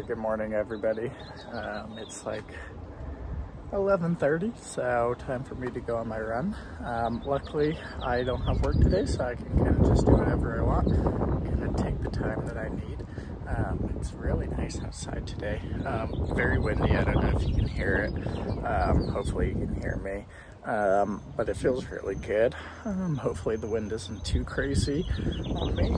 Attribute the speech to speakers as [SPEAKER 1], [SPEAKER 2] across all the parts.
[SPEAKER 1] good morning everybody. Um, it's like 11.30, so time for me to go on my run. Um, luckily, I don't have work today, so I can kind of just do whatever I want. Of take the time that I need. Um, it's really nice outside today. Um, very windy, I don't know if you can hear it. Um, hopefully you can hear me. Um, but it feels really good. Um, hopefully the wind isn't too crazy on me.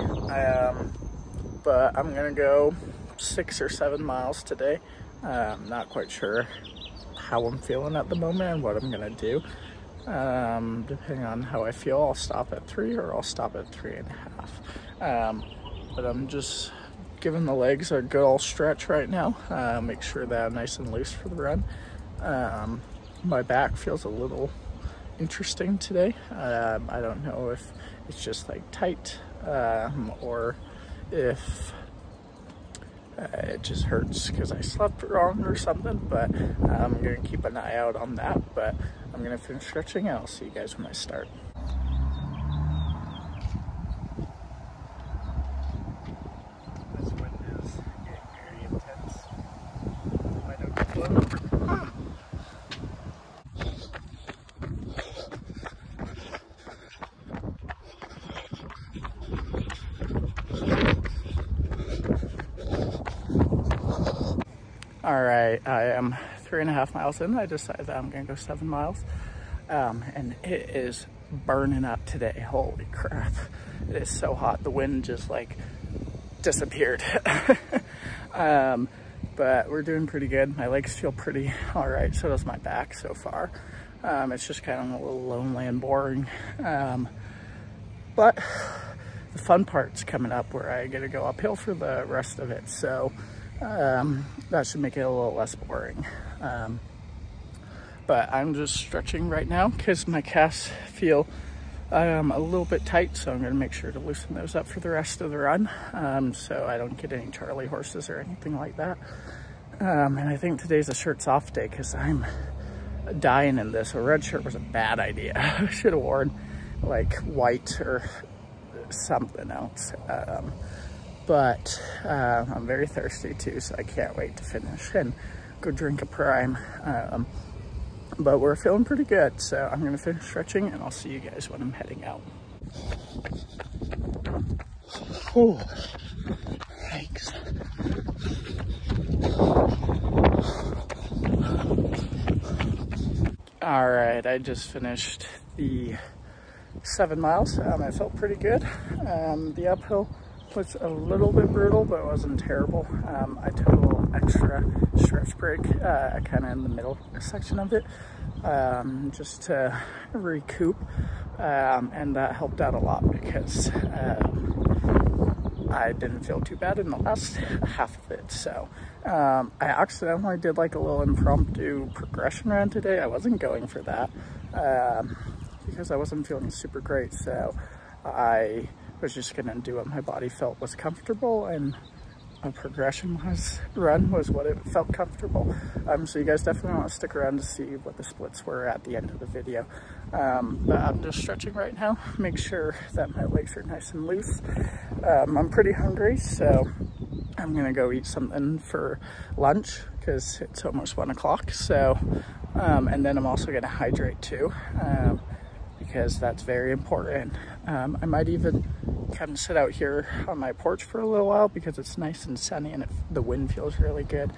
[SPEAKER 1] but I'm gonna go six or seven miles today. Uh, I'm not quite sure how I'm feeling at the moment and what I'm gonna do. Um, depending on how I feel, I'll stop at three or I'll stop at three and a half. Um, but I'm just giving the legs a good old stretch right now. Uh, make sure that I'm nice and loose for the run. Um, my back feels a little interesting today. Um, I don't know if it's just like tight um, or if uh, it just hurts because I slept wrong or something, but I'm going to keep an eye out on that. But I'm going to finish stretching and I'll see you guys when I start. This wind is getting very intense. I don't get blown over. All right, I am three and a half miles in. I decided that I'm gonna go seven miles. Um, and it is burning up today. Holy crap. It is so hot. The wind just like disappeared. um, but we're doing pretty good. My legs feel pretty all right. So does my back so far. Um, it's just kind of a little lonely and boring. Um, but the fun part's coming up where I get to go uphill for the rest of it. So um, that should make it a little less boring. Um, but I'm just stretching right now because my calves feel um, a little bit tight, so I'm going to make sure to loosen those up for the rest of the run um, so I don't get any Charlie horses or anything like that. Um, and I think today's a shirts off day because I'm dying in this. A red shirt was a bad idea. I should have worn like white or something else. Um, but uh, I'm very thirsty too, so I can't wait to finish and go drink a prime. Um, but we're feeling pretty good, so I'm gonna finish stretching and I'll see you guys when I'm heading out. Oh, thanks. All right, I just finished the seven miles. Um, it felt pretty good. Um, the uphill was a little bit brutal, but it wasn't terrible. Um, I took a little extra stretch break uh, kind of in the middle section of it um, just to recoup. Um, and that helped out a lot because um, I didn't feel too bad in the last half of it. So um, I accidentally did like a little impromptu progression run today. I wasn't going for that um, because I wasn't feeling super great. So I was just gonna do what my body felt was comfortable and a progression was run was what it felt comfortable. Um, so you guys definitely want to stick around to see what the splits were at the end of the video. Um, but I'm just stretching right now, make sure that my legs are nice and loose. Um, I'm pretty hungry, so I'm gonna go eat something for lunch because it's almost one o'clock. So, um, and then I'm also gonna hydrate too um, because that's very important. Um, I might even come sit out here on my porch for a little while because it's nice and sunny and it, the wind feels really good.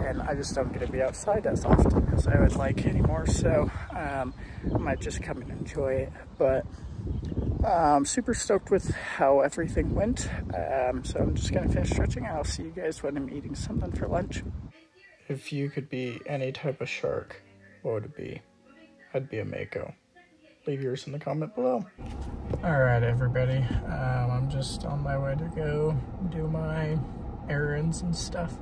[SPEAKER 1] And I just don't get to be outside as often as I would like anymore. So um, I might just come and enjoy it. But I'm um, super stoked with how everything went. Um, so I'm just gonna finish stretching. I'll see you guys when I'm eating something for lunch. If you could be any type of shark, what would it be? I'd be a mako leave yours in the comment below. All right, everybody. Um, I'm just on my way to go do my errands and stuff.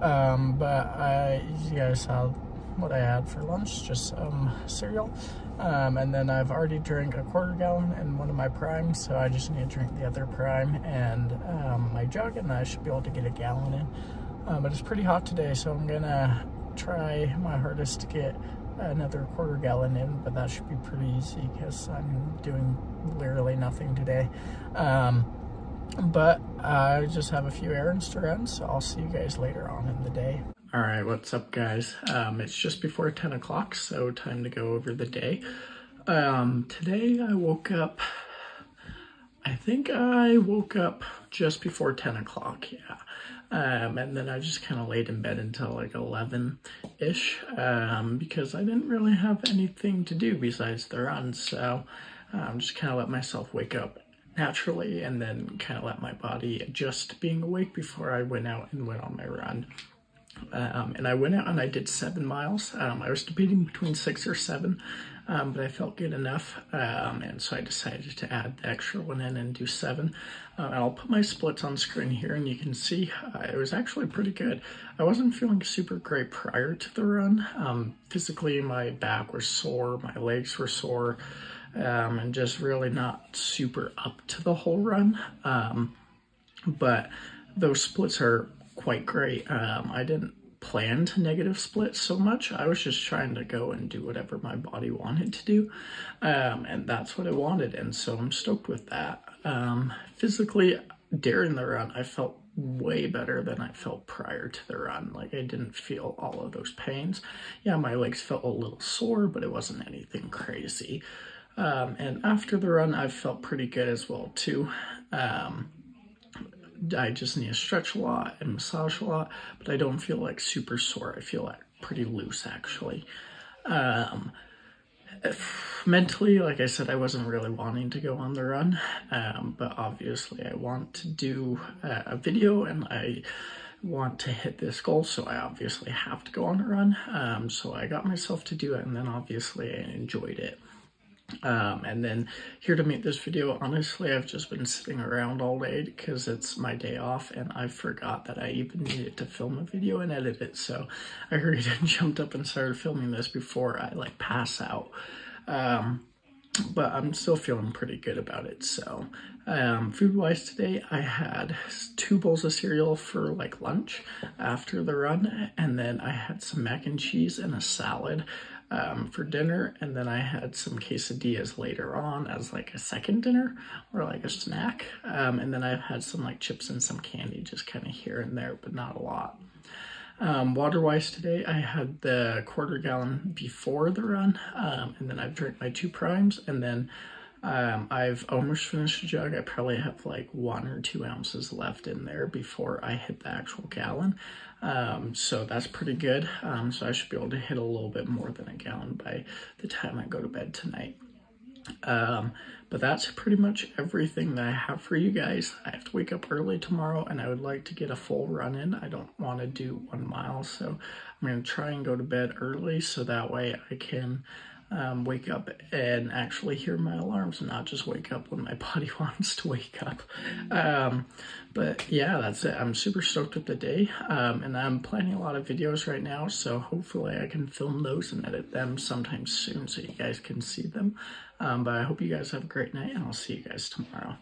[SPEAKER 1] Um, but I, you guys saw what I had for lunch, just some cereal. Um, and then I've already drank a quarter gallon and one of my primes, so I just need to drink the other prime and um, my jug, and I should be able to get a gallon in. Um, but it's pretty hot today, so I'm gonna try my hardest to get another quarter gallon in, but that should be pretty easy because I'm doing literally nothing today. Um, but I just have a few errands to run, so I'll see you guys later on in the day. All right, what's up guys? Um, it's just before 10 o'clock, so time to go over the day. Um, today I woke up, I think I woke up just before 10 o'clock, yeah. Um, and then I just kind of laid in bed until like 11-ish um, because I didn't really have anything to do besides the run. So um, just kind of let myself wake up naturally and then kind of let my body adjust being awake before I went out and went on my run. Um, and I went out and I did seven miles. Um, I was debating between six or seven, um, but I felt good enough. Um, and so I decided to add the extra one in and do seven. Uh, I'll put my splits on screen here and you can see uh, it was actually pretty good. I wasn't feeling super great prior to the run. Um, physically, my back was sore, my legs were sore, um, and just really not super up to the whole run. but those splits are quite great. Um, I didn't plan to negative split so much. I was just trying to go and do whatever my body wanted to do. Um, and that's what I wanted. And so I'm stoked with that. Um, physically, during the run, I felt way better than I felt prior to the run. Like I didn't feel all of those pains. Yeah, my legs felt a little sore, but it wasn't anything crazy. Um, and after the run, I felt pretty good as well too. Um, I just need to stretch a lot and massage a lot, but I don't feel like super sore. I feel like pretty loose actually. Um, mentally, like I said, I wasn't really wanting to go on the run, um, but obviously I want to do a video and I want to hit this goal, so I obviously have to go on a run. Um, so I got myself to do it, and then obviously I enjoyed it. Um, and then here to make this video, honestly, I've just been sitting around all day because it's my day off and I forgot that I even needed to film a video and edit it. So I hurried and jumped up and started filming this before I like pass out. Um, but I'm still feeling pretty good about it. So um, food wise today, I had two bowls of cereal for like lunch after the run. And then I had some mac and cheese and a salad um, for dinner, and then I had some quesadillas later on as like a second dinner or like a snack. Um, and then I've had some like chips and some candy just kind of here and there, but not a lot. Um, water-wise today, I had the quarter gallon before the run, um, and then I've drank my two primes, and then um, I've almost finished the jug. I probably have like one or two ounces left in there before I hit the actual gallon. Um, so that's pretty good. Um, so I should be able to hit a little bit more than a gallon by the time I go to bed tonight. Um, but that's pretty much everything that I have for you guys. I have to wake up early tomorrow and I would like to get a full run in. I don't want to do one mile, so I'm going to try and go to bed early so that way I can um, wake up and actually hear my alarms and not just wake up when my body wants to wake up. Um, but yeah, that's it. I'm super stoked with the day um, and I'm planning a lot of videos right now. So hopefully I can film those and edit them sometime soon so you guys can see them. Um, but I hope you guys have a great night and I'll see you guys tomorrow.